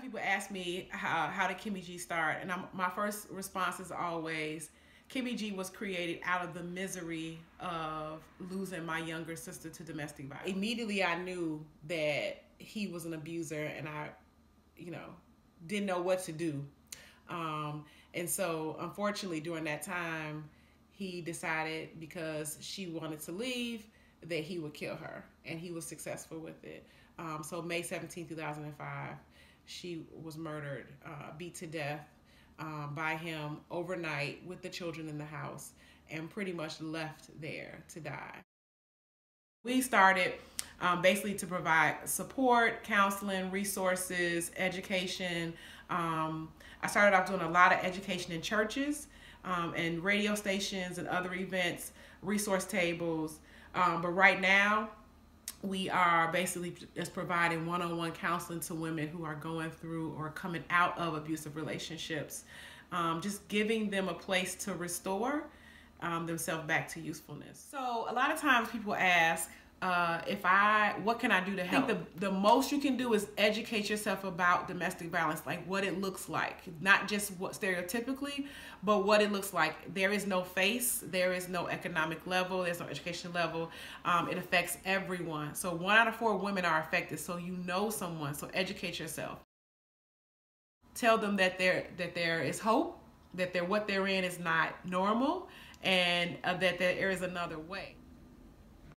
people ask me how, how did Kimmy G start, and I'm, my first response is always, Kimmy G was created out of the misery of losing my younger sister to domestic violence. Immediately, I knew that he was an abuser, and I, you know, didn't know what to do. Um, and so, unfortunately, during that time, he decided because she wanted to leave that he would kill her, and he was successful with it. Um, so, May 17, 2005, she was murdered, uh, beat to death um, by him overnight with the children in the house, and pretty much left there to die. We started um, basically to provide support, counseling, resources, education. Um, I started off doing a lot of education in churches um, and radio stations and other events, resource tables. Um, but right now, we are basically just providing one-on-one counseling to women who are going through or coming out of abusive relationships. Um, just giving them a place to restore um, themselves back to usefulness. So a lot of times people ask uh, if I, what can I do to help? I think the, the most you can do is educate yourself about domestic violence, like what it looks like, not just what stereotypically, but what it looks like. There is no face, there is no economic level, there's no education level. Um, it affects everyone. So one out of four women are affected. So you know someone. So educate yourself. Tell them that there that there is hope, that they're what they're in is not normal, and uh, that there is another way.